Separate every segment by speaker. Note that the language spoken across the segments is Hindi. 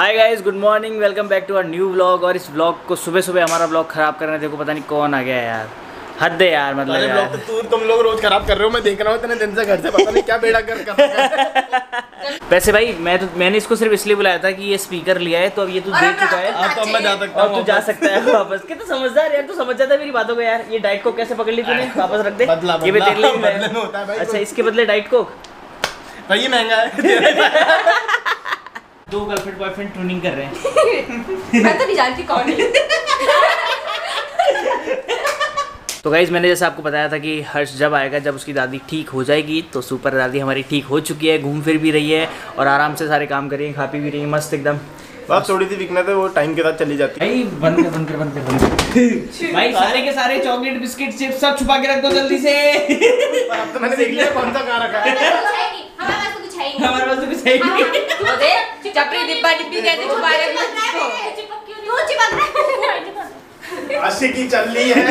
Speaker 1: Hi guys good morning welcome back to our new vlog और इस व्लॉग को सुबह सुबह हमारा व्लॉग खराब करने देखो पता नहीं कौन आ गया यार। हद है यार मतलब यार।
Speaker 2: तो तू तुम लोग रोज खराब कर रहे हो मैं देख रहा हूँ इतने दिन से घर से पता नहीं क्या बेड़ा कर कर
Speaker 1: वैसे भाई मैं तो मैंने इसको सिर्फ़ इसलिए बुलाया था कि ये स्पीकर लिया है तो अब ये तू
Speaker 3: देख
Speaker 1: चुका है।
Speaker 2: अब तो मैं जा सकता
Speaker 1: और
Speaker 2: हूँ
Speaker 1: तू जा सकता है वापस। कितना समझदार यार तू समझ जाता है मेरी बातों को यार। ये डाइट को कैसे पकड़ ली तूने? वापस रख दे।
Speaker 2: बदला,
Speaker 1: ये भी तेरे लिए अच्छा इसके बदले डाइट को
Speaker 2: भाई ये महँगा है।
Speaker 1: दो गर्लफ्रेंड बॉयफ्रेंड ट्यूनिंग कर रहे हैं।
Speaker 3: मैं तो नहीं जानती कौन है।
Speaker 1: तो गाइज़ मैंने जैसे आपको बताया था कि हर्ष जब आएगा जब उसकी दादी ठीक हो जाएगी तो सुपर दादी हमारी ठीक हो चुकी है घूम फिर भी रही है और आराम से सारे काम कर रही है खा पी भी रही है मस्त एकदम।
Speaker 2: बात थोड़ी सी वीकनेस है वो टाइम के साथ चली जाती है।
Speaker 1: बंद कर बंद कर बंद कर बंद कर। भाई सारे के सारे चॉकलेट बिस्किट चिप्स सब छुपा के रख दो जल्दी से।
Speaker 2: पर अब तो मैंने देख लिया कौन सा कहाँ रखा है।
Speaker 3: हमारे पास तो कुछ है ही नहीं।
Speaker 1: नहीं
Speaker 3: चपड़ी डिब्बा डिब्बी कैसे छुपा रहे हैं तू चिपक रहा है
Speaker 2: आशिकी चल रही है।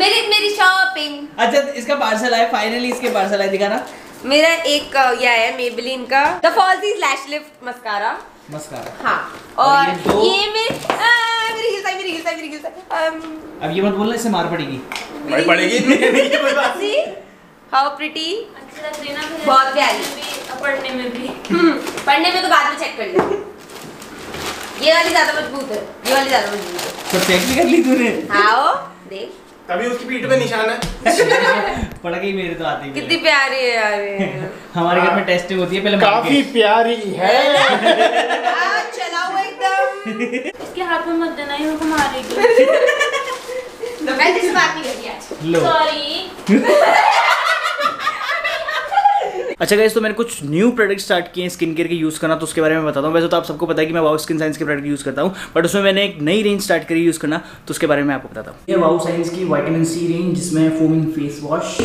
Speaker 3: मेरी मेरी शॉपिंग
Speaker 1: अच्छा इसका पार्सल आया फाइनली इसके पार्सल आया दिखाना।
Speaker 3: मेरा एक यह है मेबलिन का। The falsies lash lift mascara
Speaker 1: mascara
Speaker 3: हाँ
Speaker 1: और
Speaker 3: और
Speaker 1: ये
Speaker 3: ये मेरे आ, मेरी हिल्स आई मेरी हिल्स आई मेरी आई। um,
Speaker 1: अब ये मत बोलना इससे मार पड़ेगी।
Speaker 2: भाई पड़ेगी?
Speaker 3: हाउ प्रिटी
Speaker 4: अच्छा लग रही ना फिर
Speaker 3: बहुत प्यारी।
Speaker 4: पढ़ने में भी
Speaker 3: पढ़ने में तो बाद में चेक कर लिया ये वाली ज़्यादा मज़बूत है। ये वाली ज़्यादा मज़बूत है।
Speaker 1: सब चेक भी कर ली तूने?
Speaker 3: आओ देख।
Speaker 2: तभी उसकी पीठ पे निशान है।
Speaker 1: पड़ गई मेरे तो आती
Speaker 3: कितनी प्यारी है यार ये।
Speaker 1: हमारे घर में टेस्टिंग होती है पहले
Speaker 2: काफ़ी प्यारी है।
Speaker 3: आ, चलाओ एकदम।
Speaker 4: इसके हाथ में मत देना ये मेरे को मारेगी तो
Speaker 3: मैं जिस बात नहीं करी आज।
Speaker 4: सॉरी
Speaker 1: अच्छा गाइस तो मैंने कुछ न्यू प्रोडक्ट स्टार्ट किए स्किन केयर के यूज़ करना तो उसके बारे में बताता हूँ। वैसे तो आप सबको पता है कि मैं वाउ स्किन साइंस के प्रोडक्ट यूज़ करता हूँ बट उसमें मैंने एक नई रेंज स्टार्ट करी यूज़ करना तो उसके बारे में आपको बताता हूँ। वाउ साइंस की वाइटामिन सी रेंज जिसमें foaming face wash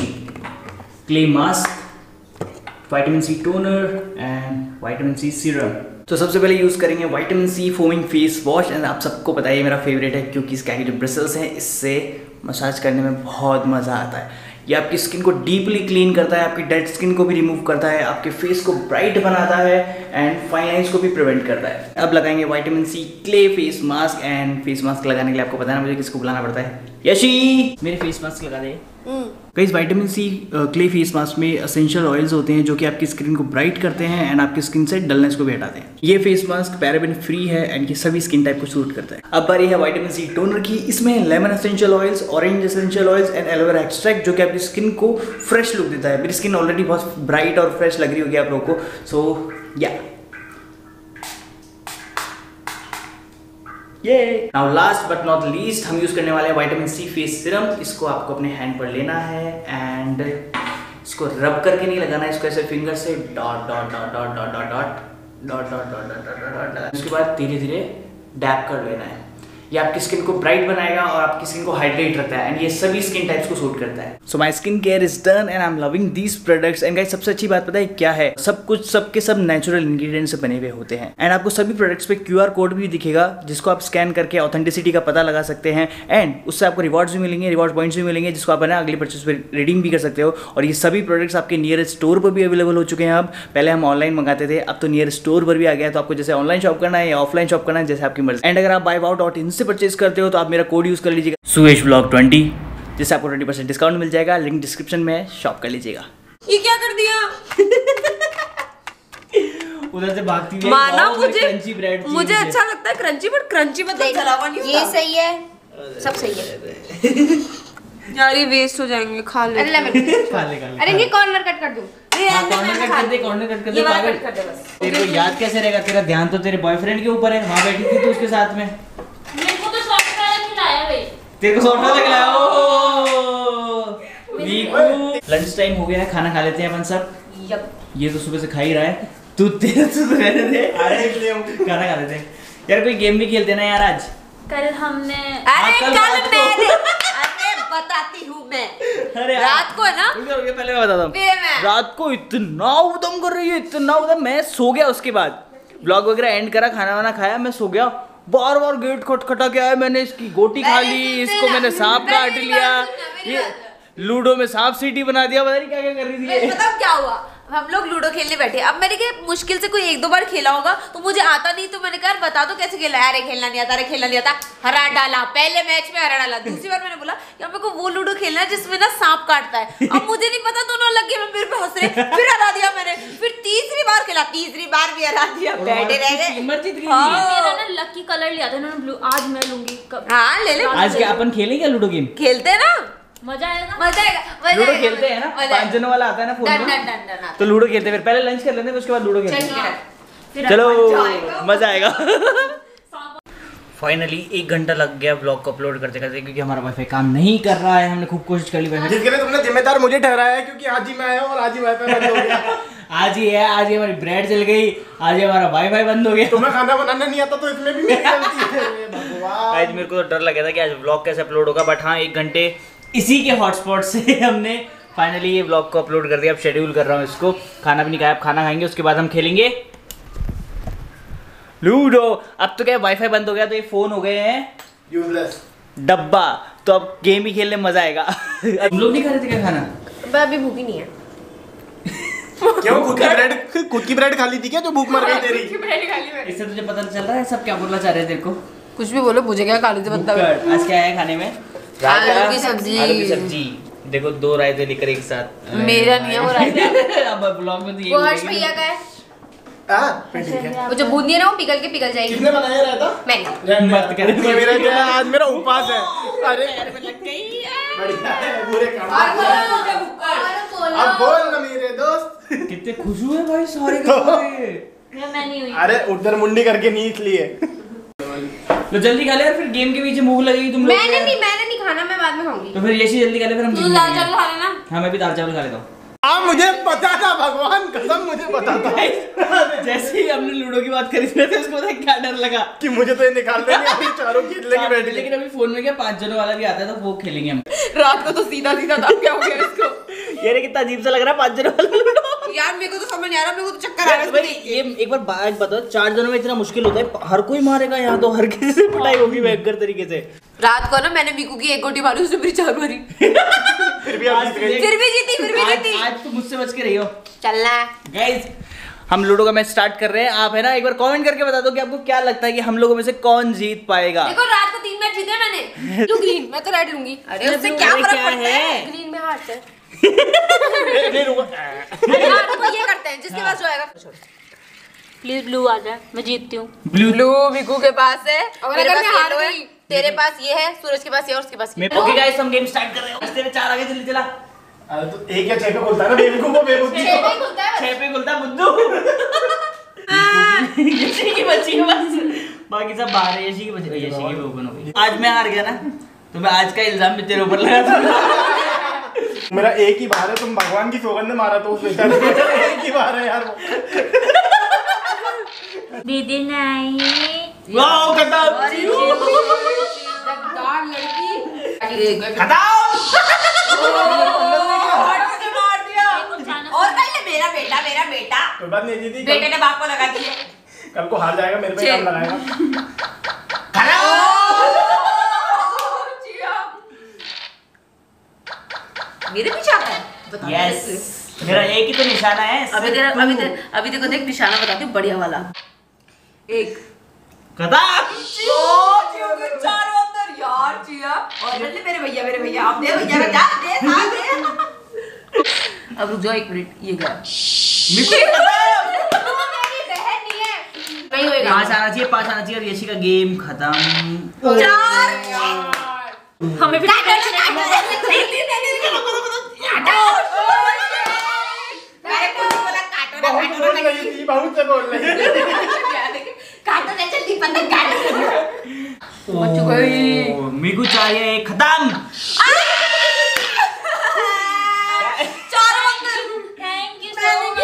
Speaker 1: clay mask vitamin C toner and vitamin C serum तो सबसे पहले यूज़ करेंगे vitamin C foaming face wash and आप सबको पता है ये मेरा फेवरेट है, क्योंकि इसके जो ब्रिसल्स हैं, इससे मसाज करने में बहुत मज़ा आता है। ये आपकी स्किन को डीपली क्लीन करता है, आपकी डेड स्किन को भी रिमूव करता है, आपके फेस को ब्राइट बनाता है एंड फाइन को भी प्रिवेंट करता है। अब लगाएँगे vitamin C clay face mask and face mask लगाने के लिए आपको बताना मुझे किसको बुलाना पड़ता है। यशी! मेरे फेस मास्क लगा दे। कई vitamin C clay face mask में असेंशियल ऑयल्स होते हैं जो कि आपकी स्किन को ब्राइट करते हैं एंड आपकी स्किन से डलनेस को भी हटाते हैं। ये फेस मास्क पैराबिन फ्री है एंड ये सभी स्किन टाइप को सूट करता है। अब बारी है वाइटामिन सी टोनर की। इसमें lemon essential oils orange essential oils and aloe vera extract जो कि आपकी स्किन को फ्रेश लुक देता है। मेरी स्किन ऑलरेडी बहुत ब्राइट और फ्रेश लग रही होगी आप लोगों को। सो so, या ये now last but not least हम यूज़ करने वाले हैं वाइटामिन सी फेस सिरम इसको आपको अपने हैंड पर लेना है एंड इसको रब करके नहीं लगाना है इसको ऐसे फिंगर से dot dot dot dot dot dot dot dot dot dot dot dot dot उसके बाद धीरे धीरे डैप कर लेना है ये आपकी स्किन को ब्राइट बनाएगा और आपकी स्किन को हाइड्रेट रखता है। एंड ये सभी स्किन टाइप्स को सूट करता है। So my skin care is done and I am loving these products and guys सबसे अच्छी बात पता है क्या है? सब कुछ, सबके सब नेचुरल इंग्रेडिएंट से बने हुए होते हैं। एंड आपको सभी प्रोडक्ट्स पे क्यूआर कोड भी दिखेगा, जिसको आप स्कैन करके ऑथेंटिसिटी का पता लगा सकते हैं। एंड उससे आपको रिवॉर्ड्स भी मिलेंगे रिवॉर्ड पॉइंट्स भी मिलेंगे, जिसको आप ना अगली परचेज पे रिडीम भी कर सकते हो। और ये सभी प्रोडक्ट्स आपके नियर स्टोर पर भी अवेलेबल हो चुके हैं अब। पहले हम ऑनलाइन मंगाते थे, अब तो नियर स्टोर पर भी आ गया तो आपको जैसे ऑनलाइन शॉप करना है या ऑफलाइन शॉप करना है, जैसे आपकी मर्ज़ी। एंड अगर आप बाय वाउ डॉट इन से परचेज करते हो तो आप मेरा कोड यूज़ कर लीजिएगा। सुएश ब्लॉग ट्वेंटी जिससे आपको ट्वेंटी परसेंट डिस्काउंट मिल जाएगा। लिंक डिस्क्रिप्शन में है शॉप कर लीजिएगा।
Speaker 3: ये क्या कर दिया?
Speaker 1: उधर से भागती हुई
Speaker 3: माना मुझे
Speaker 1: bread चाहिए
Speaker 3: मुझे अच्छा लगता है क्रंची बट क्रंची मतलब जलावा नहीं
Speaker 4: ये सही है। सब सही है।
Speaker 3: यार ये वेस्ट हो जाएँगे खा ले
Speaker 4: अरे।
Speaker 1: खा ले खा ले
Speaker 4: अरे ये कॉर्नर कट कर दूँ।
Speaker 1: हाँ, कॉर्नर कट कर दे कॉर्नर कट कर दे
Speaker 3: ये वाला
Speaker 1: पागल।
Speaker 3: कट कर दे बस।
Speaker 1: तेरे को याद कैसे रहेगा? तेरा ध्यान तो तेरे बॉयफ्रेंड के ऊपर है वहाँ बैठी थी तू उसके साथ में
Speaker 4: मेरे को तो सॉफ्ट वाला खिलाया भाई
Speaker 1: तेरे को वाला खिलाया ओ वीकू। लंच टाइम हो गया है खाना खा लेते हैं अपन सब। ये तो सुबह से खा ही रहा है। तू तेरे तू तो रहने दे।
Speaker 2: अरे इसलिए हम-
Speaker 1: खाना खा लेते हैं। यार कोई गेम भी खेलते ना यार आज?
Speaker 4: कल हमने
Speaker 3: अरे
Speaker 1: कल
Speaker 3: कल
Speaker 1: रात को।
Speaker 3: मैंने अरे बताती हूँ मैं।
Speaker 1: अरे
Speaker 3: रात को है ना
Speaker 1: पहले मैं बताता हूँ। रात को इतना उदम कर रही है इतना उदम। मैं सो गया उसके बाद। ब्लॉग वगैरह एंड करा खाना वाना खाया मैं सो गया। बार बार गेट खटखटा के आया मैंने इसकी गोटी खा ली इसको मैंने सांप काट लिया। ये लूडो में सांप सीटी बना दिया पता नहीं क्या क्या कर रही थी
Speaker 3: फिर क्या हुआ? हम लोग लूडो खेलने बैठे अब मैंने क्या मुश्किल से कोई एक दो बार खेला होगा तो मुझे आता नहीं तो मैंने कहा बता दो कैसे खेला है?" अरे खेलना नहीं आता अरे खेलना नहीं आता। हरा डाला पहले मैच में हरा डाला। दूसरी बार मैंने बोला यार मेरे को वो लूडो खेलना है जिसमें ना सांप काटता है। अब मुझे नहीं पता दोनों अलग गेम में मेरे पे हंस रहे फिर तीसरी बार भी हरा दिया बैठे रह गए। हाँ।
Speaker 4: ना लकी कलर लिया था ब्लू आज मैं लूँगी
Speaker 3: हाँ ले ले।
Speaker 1: आज क्या अपन खेलेंगे लूडो गेम
Speaker 3: खेलते ना।
Speaker 4: मज़ा आएगा
Speaker 3: मज़ा आएगा
Speaker 1: लूडो
Speaker 3: आएगा,
Speaker 1: खेलते हैं ना? पाँच जनों वाला आता है ना फ़ोन में तो लूडो खेलते हैं फिर पहले लंच कर लेते हैं उसके बाद लूडो खेलते हैं। चलो
Speaker 3: मज़ा आएगा।
Speaker 1: फाइनली एक घंटा लग गया ब्लॉग को अपलोड करते करते क्योंकि हमारा वाईफाई काम नहीं कर रहा है हमने खूब कोशिश कर ली वाईफाई
Speaker 2: जिसके लिए तुमने जिम्मेदार मुझे ठहराया है क्योंकि आज ही मैं आया हूँ और आज ही वाईफाई बंद हो गया।
Speaker 1: आज ही है आज ही हमारी ब्रेड चल गई आज ही हमारा वाईफाई बंद हो गया।
Speaker 2: तुम्हें खाना बनाना नहीं आता तो इसमें भी मेरी गलती है।
Speaker 1: आज मेरे को तो डर लग गया था कि आज ब्लॉग कैसे अपलोड होगा बट हाँ एक घंटे इसी के हॉटस्पॉट से हमने फाइनली ये ब्लॉग को अपलोड कर दिया। अब शेड्यूल कर रहा हूँ इसको। खाना भी नहीं खाया अब खाना खाएँगे उसके बाद हम खेलेंगे। लूडो। अब तो क्या वाईफाई बंद हो गया तो ये फ़ोन हो गए हैं।
Speaker 2: यूजलेस
Speaker 1: डब्बा। तो अब गेम ही खेलने मज़ा आएगा। हम लोग नहीं खा रहे थे क्या खाना?
Speaker 3: अभी भूखी नहीं है।
Speaker 2: क्यों? खुद की ब्रेड खुद की ब्रेड खा ली थी क्या जो भूख मर गई तेरी?
Speaker 1: इससे तुझे पता चल रहा है सब क्या बोलना चाह रहे थे तेरे को?
Speaker 3: कुछ भी बोलो मुझे क्या खा लेते
Speaker 1: कुकर। आज क्या है खाने में?
Speaker 3: आलू की सब्ज़ी।
Speaker 1: आलू की सब्ज़ी। देखो दो रायते लेकर एक साथ।
Speaker 3: मेरा नहीं है वो रायता।
Speaker 1: अब ब्लॉग में तो
Speaker 3: हर्ष भैया का है।
Speaker 2: हाँ है।
Speaker 3: वो जो बूंदी है ना वो पिघल के पिघल जाएगी।
Speaker 2: किसने बनाया रहता
Speaker 3: मैंने।
Speaker 1: मत करे
Speaker 2: ये मेरा जो है? आज मेरा उपवास है। अरे लग गई है। बढ़िया है बुरे काम अब बोल ना मेरे।
Speaker 1: कितने खुश हुए भाई सारे के सारे?
Speaker 4: मैं मैं नहीं हुई।
Speaker 2: अरे उधर मुंडी करके नहीं इसलिए
Speaker 1: लो जल्दी खा ले यार फिर गेम के पीछे मुँह लगेगी तुम लोग।
Speaker 3: मैंने नहीं मैंने नहीं खाना मैं बाद में खाऊँगी।
Speaker 1: तो फिर ये चीज़ जल्दी खा ले फिर हम
Speaker 3: तू दाल चावल खा लेना।
Speaker 1: हाँ मैं भी दाल चावल खा लेता हूँ।
Speaker 2: हाँ मुझे पता था भगवान कसम मुझे पता था।
Speaker 1: जैसे ही हमने लूडो की बात करी थी तो उसको पता क्या डर लगा।
Speaker 2: कि मुझे तो ये निकाल देंगे अभी चारों खेल लेके बैठ
Speaker 1: लेकिन अभी फ़ोन में क्या पाँच जनों वाला भी आता है तो वो खेलेंगे हम।
Speaker 3: रात को तो सीधा सीधा था क्या हो गया इसको?
Speaker 1: यार ये कितना अजीब सा लग रहा है पाँच जनों वाला लूडो।
Speaker 3: यार मेरे को तो समझ नहीं आ रहा मेरे को तो चक्कर आ रहा है
Speaker 1: ये एक बार बात बताओ चार जनों में इतना मुश्किल होता है हर कोई मारेगा यहाँ तो हर किसी से पिटाई होगी भयंकर तरीके से।
Speaker 3: रात को ना मैंने मीकू की एक गोटी मारी उसने मेरी चार मारी।
Speaker 2: फिर भी आप
Speaker 3: फिर भी जीती फिर भी जीती
Speaker 1: आज तो मुझसे बच के रही हो।
Speaker 3: चलना।
Speaker 1: गाइस हम लूडो का मैच स्टार्ट कर रहे हैं। आप है ना एक बार कमेंट करके बता दो कि आपको क्या लगता है कि हम लोगों में से कौन जीत पाएगा।
Speaker 3: देखो रात को तीन मैच जीते मैंने। तू ग्रीन मैं तो रेड लूँगी। अरे उससे क्या फ़र्क पड़ता है?
Speaker 1: है?
Speaker 3: ग्रीन में हार्ट है।
Speaker 2: नहीं, नहीं, रुको।
Speaker 3: अरे हाँ, ये करते हैं जिसके पास जो
Speaker 4: प्लीज़ ब्लू आ जाए मैं जीतती हूँ।
Speaker 1: ब्लू।
Speaker 3: ब्लू मीकू के पास है
Speaker 4: और
Speaker 3: मेरे पास
Speaker 4: हार गई?
Speaker 3: तेरे पास ये है सूरज के पास ये और उसके पास ये।
Speaker 1: ओके गाइस हम गेम स्टार्ट कर रहे हैं। तेरे चार आगे जल्दी चला।
Speaker 2: अरे तो एक या छह पे खुलता है ना बेवकूफ़ को बेवकूफ़
Speaker 3: छह पे खुलता है
Speaker 1: छह पे खुलता बुद्धू। यशी की बची है बस। बाकी सब बाहर है यशी की बची यशी की ओपन हो गई आज मैं हार गया ना तो मैं आज का इल्ज़ाम भी तेरे ऊपर लगा दूँगा।
Speaker 2: मेरा एक ही बार है तुम भगवान की सौगंध मारा तो उस बेचारे एक ही बार है यार
Speaker 4: दीदी नहीं।
Speaker 1: वाओ खत्म।
Speaker 3: ने मेरा बेटा बेटा।
Speaker 2: नहीं जीती
Speaker 3: बेटे ने बाप को लगा दिए
Speaker 2: कल को हार जाएगा मेरे पे काम लगाएगा
Speaker 3: मेरे पीछे आता है बता
Speaker 1: यस
Speaker 3: इससे।
Speaker 1: मेरा एक ही तो निशाना है
Speaker 3: अभी तेरा अभी तेरा अभी देखो देख निशाना बताती हूँ बढ़िया वाला। एक।
Speaker 1: खत्म
Speaker 3: चारों अंदर। यार चिया। और मेरे भैया मेरे भैया। आप दे भैया जा दे साथ दे। अब रुक जाओ एक मिनट ये गया मेरी बहन नहीं है नहीं होएगा।
Speaker 1: पाँच आना चाहिए पाँच आना चाहिए और यशी का गेम खत्म।
Speaker 3: चार।
Speaker 4: हमें भी
Speaker 3: काटो, काटो, काटो, जल्दी, जल्दी, जल्दी, काटो। मैंने खुद ही बोला, काटो ना,
Speaker 2: बहुत
Speaker 3: काटो
Speaker 2: बोल
Speaker 3: ना,
Speaker 2: रही थी बहुत से बोल रही थी
Speaker 3: काटो ना, जल्दी पतंग काटो। बच्चों को
Speaker 1: मिगू चाहिए खत्म
Speaker 3: चारों अंदर।
Speaker 4: Thank you so much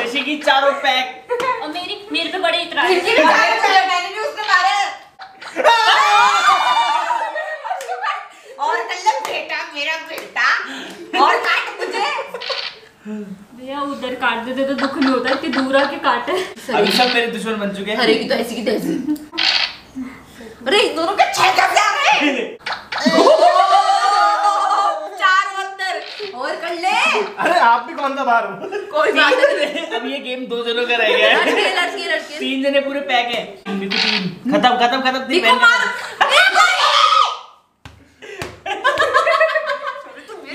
Speaker 1: Yashi की चारों पैक
Speaker 4: और मेरी मेरे पे बड़े इतराज
Speaker 3: खिड़की में चारों अंदर, मैंने भी उसको मारा। और कल्लम बेटा मेरा बेटा और काट मुझे
Speaker 4: भैया उधर काट देते तो दुख नहीं होता इतनी दूर आके काटे
Speaker 1: अभी सब मेरे दुश्मन बन चुके
Speaker 3: अरे
Speaker 1: हैं।
Speaker 3: की तो ऐसी की तैसी। अरे इन दोनों के छह कैसे आ रहे चार अंदर और कर ले।
Speaker 2: अरे आप भी कौन सा बाहर हो?
Speaker 3: कोई बात नहीं।
Speaker 1: अब ये गेम दो जनों का रह गया। है
Speaker 3: लड़के लड़के लड़के।
Speaker 1: तीन जने पूरे पैक है। खत्म खत्म खत्म तीन
Speaker 3: देखो
Speaker 1: बहन
Speaker 3: मार
Speaker 1: खत्म।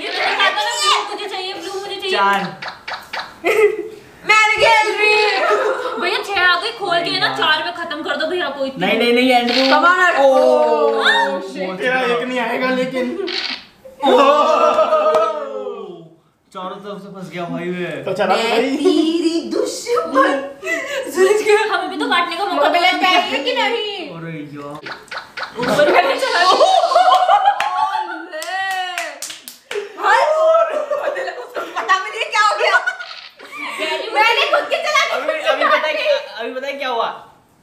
Speaker 4: ये तो दिखाता ना blue मुझे चाहिए ब्लू मुझे चाहिए
Speaker 1: चार
Speaker 3: मैं नहीं खेल रही
Speaker 4: भैया छह आ गई खोल के ना चार में खत्म कर दो भैया कोई
Speaker 1: नहीं नहीं कम
Speaker 3: ऑन
Speaker 1: ओ
Speaker 2: तेरा एक नहीं आएगा लेकिन
Speaker 1: चारों तरफ़ से फंस गया भाई वे
Speaker 2: तो चला तो भाई।
Speaker 3: तेरी दुश्मन। सूरज के।
Speaker 4: हमें भी तो काटने का मौका मिला
Speaker 3: चाहिए कि नहीं?
Speaker 1: अरे यार
Speaker 4: ऊपर करके चला
Speaker 3: पता भी नहीं क्या हो गया मैंने खुद के चला के
Speaker 1: अभी अभी पता है क्या- अभी पता है क्या हुआ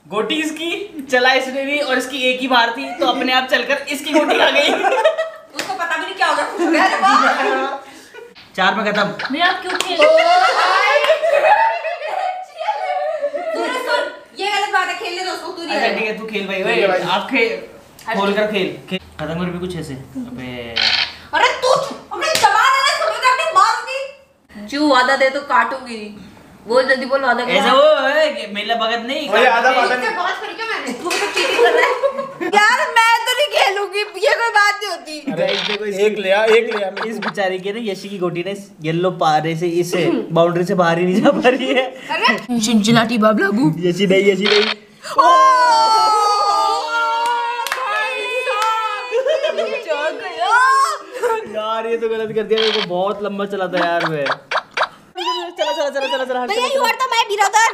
Speaker 1: गोटी इसकी चला इसने भी और इसकी एक ही बार थी तो अपने आप चलकर इसकी गोटी आ गई।
Speaker 3: उसको पता भी नहीं क्या हो गया खुश हो गया
Speaker 1: चार में खत्म।
Speaker 4: भैया आप क्यों खेल रहे हो?
Speaker 3: सुन ये गलत बात है खेलने दो उसको तू नहीं
Speaker 1: अच्छा ठीक है तू खेल भाई ओए
Speaker 2: भाई।
Speaker 1: आप खेल खोल कर खेल। खत्म कर भी कुछ ऐसे अबे।
Speaker 3: अरे तू अपनी जबान है ना समझ रहा अपनी मारूँगी जो वादा दे तो काटूँगी नहीं। बोल जल्दी बोल क्या
Speaker 1: ऐसा वो है कि मेला भगत नहीं
Speaker 2: भाई आधा वादा नहीं।
Speaker 3: बहुत करी क्या मैंने। तू तो चीटिंग कर रहा है यार मैं तो नहीं खेलूँगी ये कोई बात नहीं होती।
Speaker 2: अरे
Speaker 1: देखो
Speaker 2: एक लिया एक लिया
Speaker 1: इस बेचारी के ना यशी की गोटी ने येलो पारे से इस बाउंड्री से बाहर ही नहीं जा पा रही है।
Speaker 3: अरे चिंचिलाटी बाब लागू।
Speaker 1: यशी नहीं यशी नहीं यार ये तो गलत कर दिया मेरे को बहुत लंबा चला था यार वे चला चला चला चला चला
Speaker 3: भैया you are the my brother.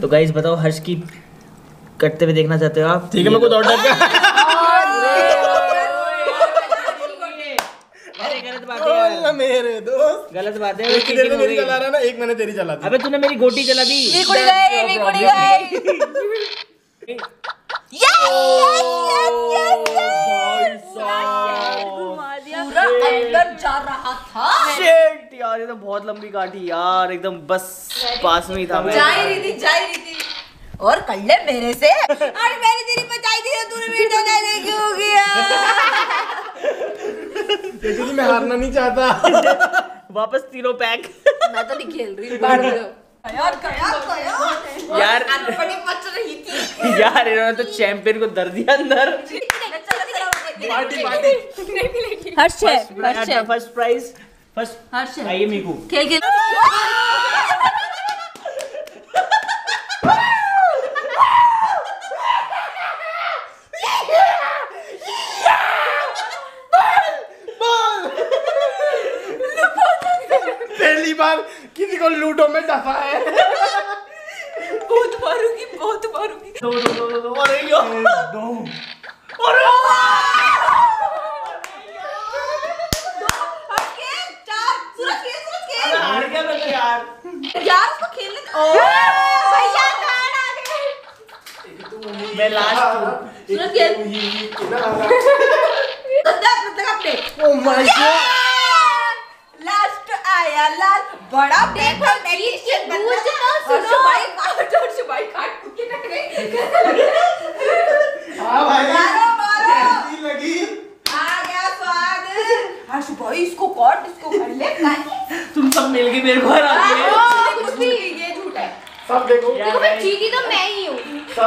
Speaker 1: तो गाइस बताओ हर्ष की कटते हुए देखना चाहते हो आप?
Speaker 2: ठीक है मैं कुछ और टाइप का
Speaker 1: गलत बात है
Speaker 2: बोल
Speaker 1: यार।
Speaker 2: ना मेरे दोस्त।
Speaker 1: गलत बात है
Speaker 2: एक देर में मेरी चला रहा ना एक मैंने तेरी चला दी।
Speaker 1: अबे तूने मेरी गोटी चला दी।
Speaker 3: निकुड़ी गई निकुड़ी गई। यस अंदर जा रहा था।
Speaker 1: Shit, यार ये तो बहुत लंबी काटी यार एकदम बस पास में ही था मैं
Speaker 3: जा रही थी जा रही थी और कर ले मेरे से। अरे मैंने तेरी बचाई थी तूने मेरी बचाई क्यों किया?
Speaker 2: एक्चुअली मैं हारना नहीं चाहता।
Speaker 1: वापस तीनों पैक।
Speaker 3: मैं तो नहीं खेल रही बाहर दो यार गया गया
Speaker 1: यार।
Speaker 3: बड़ी बच रही थी।
Speaker 1: यार इन्होंने तो चैंपियन को दर दिया अंदर।
Speaker 2: पार्टी पार्टी
Speaker 3: हर्ष है
Speaker 1: अच्छा फ़र्स्ट प्राइज फ़र्स्ट
Speaker 3: हर्ष है
Speaker 1: आइए मीकू
Speaker 3: खेल खेल
Speaker 2: पहली बार किसी को लूटो में डफा है
Speaker 3: बहुत मारूँगी बहुत मारूँगी
Speaker 1: दो दो दो दो दो
Speaker 2: दो
Speaker 3: खेल चार सूरज खेल सूरज खेल
Speaker 1: हार गया मैं तो यार
Speaker 3: उसको खेलने भैया कार्ड आ गए
Speaker 1: मैं लास्ट हूँ
Speaker 3: सूरज खेल बंदा बंदा अपने
Speaker 2: ओ माय गॉड
Speaker 3: लास्ट आया लास्ट बड़ा देखो मैजिशियन बंदा और भाई काट। और भाई काट के कट गई
Speaker 2: हाँ भाई।
Speaker 3: मारो मारो।
Speaker 2: कैसी लगी?
Speaker 3: आ गया स्वाद। हर्ष भाई इसको काट इसको कर ले?
Speaker 1: तुम सब मिल के मेरे को हरा दिए
Speaker 3: कुछ भी ये झूठ है
Speaker 2: सब देखो।
Speaker 1: यार भाई,
Speaker 4: जीती तो मैं ही हूँ।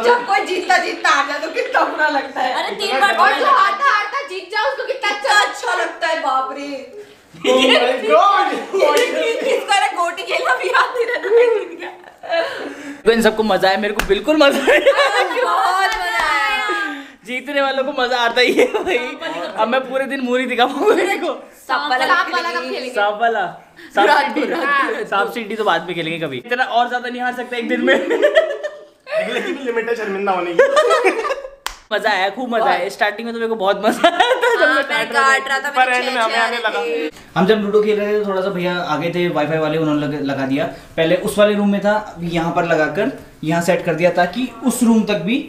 Speaker 3: जब कोई जीतता जीतता आ जाए तो कितना बुरा लगता है।
Speaker 4: अरे तीन बार
Speaker 3: और जो हारता हारता जीत जाए उसको कितना अच्छा अच्छा लगता है बाप रे गोटी खेलना भी याद नहीं रहता मैं गया।
Speaker 1: तो इन सबको मज़ा आया मेरे को बिल्कुल मज़ा आया।
Speaker 3: मज़ा आया।
Speaker 1: जीतने वालों को मज़ा आता ही है भाई। अब मैं पूरे दिन मुँह नहीं दिखा पाऊँगा मेरे को।
Speaker 3: सांप वाला
Speaker 4: सांप वाला कब खेलेंगे?
Speaker 1: सांप वाला सांप सीढ़ी तो बाद में खेलेंगे कभी। इतना और ज़्यादा नहीं हार सकते एक दिन में।
Speaker 2: अगले की लिमिट है शर्मिंदा होने की।
Speaker 1: मज़ा आया खूब मज़ा आया। स्टार्टिंग में तो मेरे को बहुत मज़ा आया था जब मैं
Speaker 3: मैं
Speaker 1: काट रहा था।
Speaker 2: पर end में हमें आने लगा।
Speaker 1: हम जब लूडो खेल रहे थे तो थोड़ा सा भैया आगे थे वाईफाई वाले उन्होंने लगा दिया। पहले उस वाले रूम में था अभी यहाँ पर लगाकर यहाँ सेट कर दिया ताकि उस रूम तक भी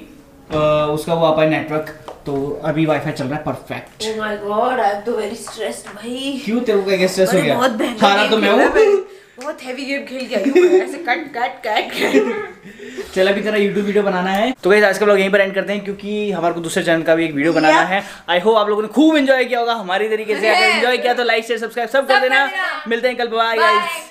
Speaker 1: उसका वो आ पाए नेटवर्क तो अभी वाईफाई चल रहा है perfect
Speaker 3: Oh my God, I am तो very stressed भाई।
Speaker 1: क्यों तेरे को क्या स्ट्रेस हो गया?
Speaker 3: बहुत
Speaker 1: हारा तो मैं हूँ।
Speaker 3: बहुत हैवी गेम खेल आई ऐसे कट कट कट कट
Speaker 1: चल अभी तेरा यूट्यूब वीडियो बनाना है। तो गाइस आज का ब्लॉग यहीं पर एंड करते हैं क्योंकि हमारे को दूसरे चैनल का भी एक वीडियो बनाना है। आई होप आप लोगों ने खूब एंजॉय किया होगा हमारी तरीके से। अगर एंजॉय किया तो लाइक शेयर सब्सक्राइब सब कर देना। मिलते हैं कल बाय गाइस